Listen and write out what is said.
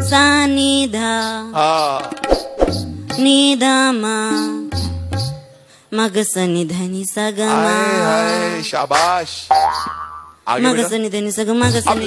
Sanida ah. Nidama Magasanidhani sagama. Ay, ay, Shabash. Magasani, Denisa, Magasani,